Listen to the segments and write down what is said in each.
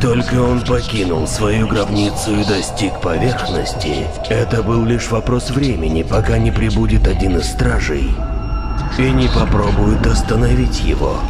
только он покинул свою гробницу и достиг поверхности, это был лишь вопрос времени, пока не прибудет один из стражей и не попробует остановить его.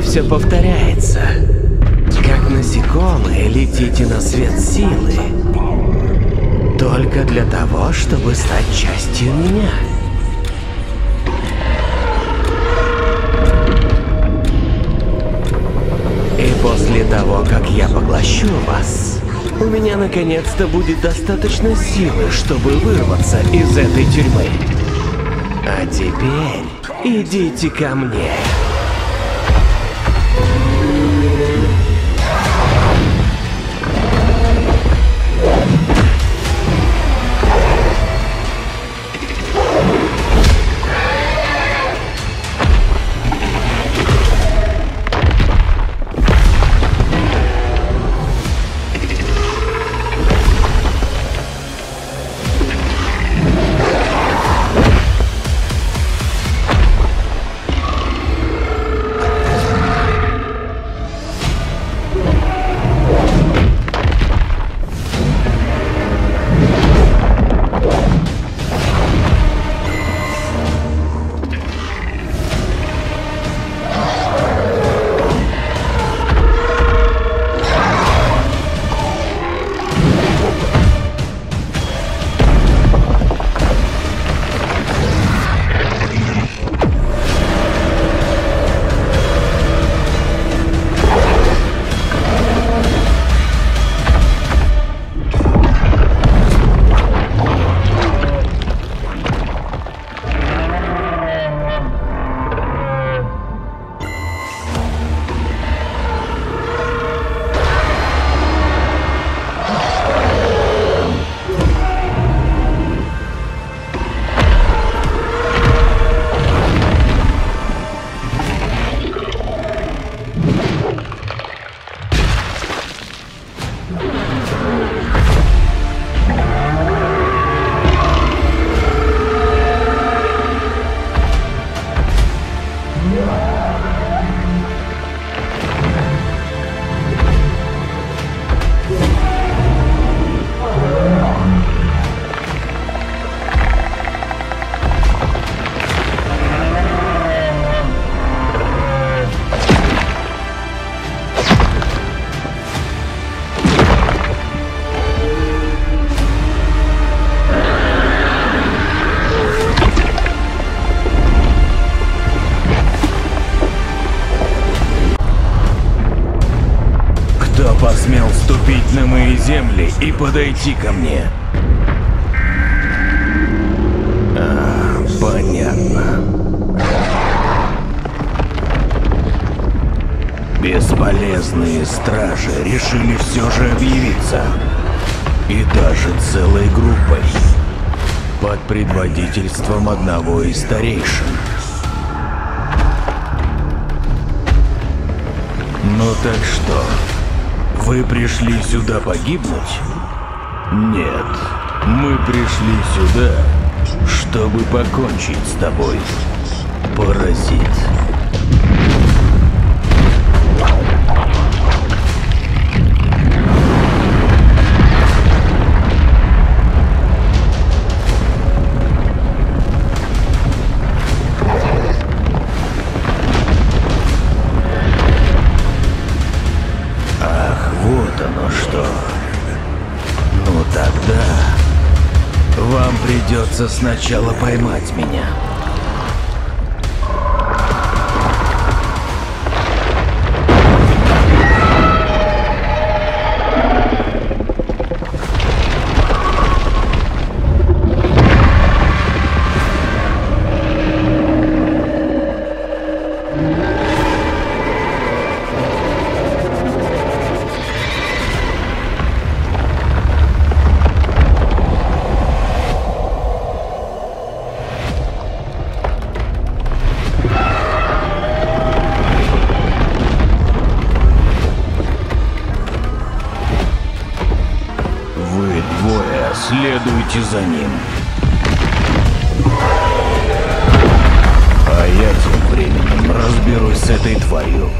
Все повторяется. Как насекомые летите на свет силы. Только для того, чтобы стать частью меня. И после того, как я поглощу вас, у меня наконец-то будет достаточно силы, чтобы вырваться из этой тюрьмы. А теперь идите ко мне. Ступить на мои земли и подойти ко мне? А, понятно. Бесполезные стражи решили все же объявиться. И даже целой группой. Под предводительством одного из старейшин. Ну так что, вы пришли сюда погибнуть? Нет, мы пришли сюда, чтобы покончить с тобой, паразит. Придется сначала поймать меня. Следуйте за ним. А я тем временем разберусь с этой тварью.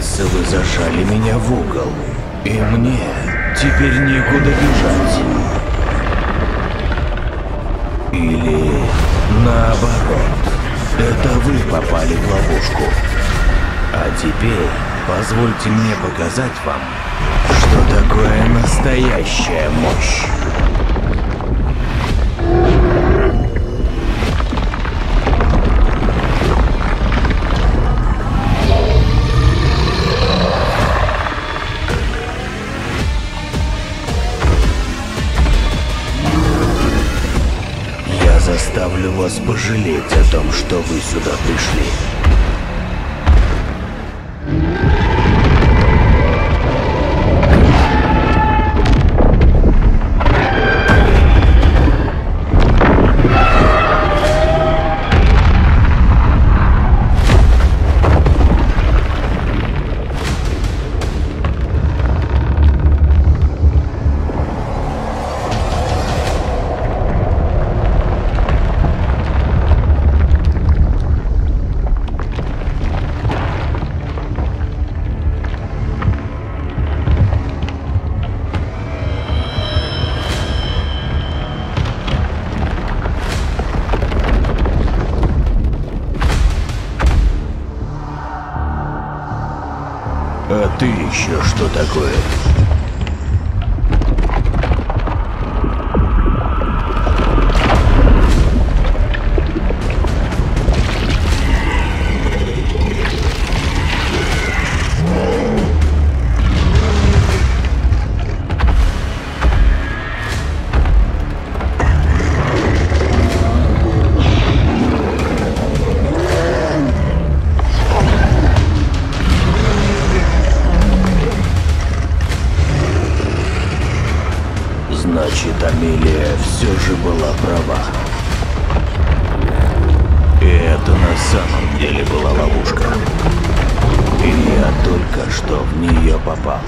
Кажется, вы зажали меня в угол. И мне теперь некуда бежать. Или наоборот. Это вы попали в ловушку. А теперь позвольте мне показать вам, что такое настоящая мощь. Вас пожалеть о том, что вы сюда пришли. А ты еще что такое? Все же была права. И это на самом деле была ловушка. И я только что в нее попал.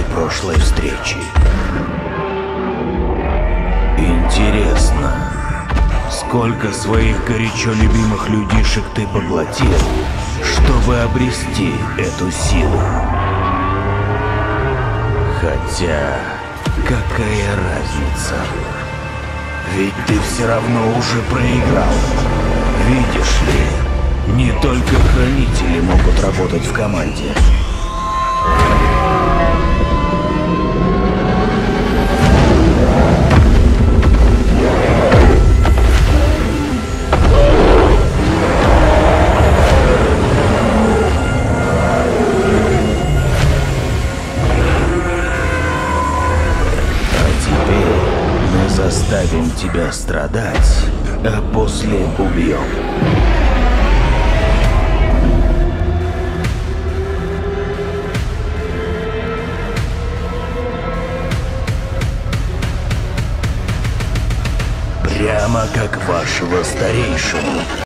нашей прошлой встречи. Интересно, сколько своих горячо любимых людишек ты поглотил, чтобы обрести эту силу? Хотя, какая разница? Ведь ты все равно уже проиграл. Видишь ли, не только хранители могут работать в команде. Заставим тебя страдать, а после убьем. Прямо как вашего старейшего.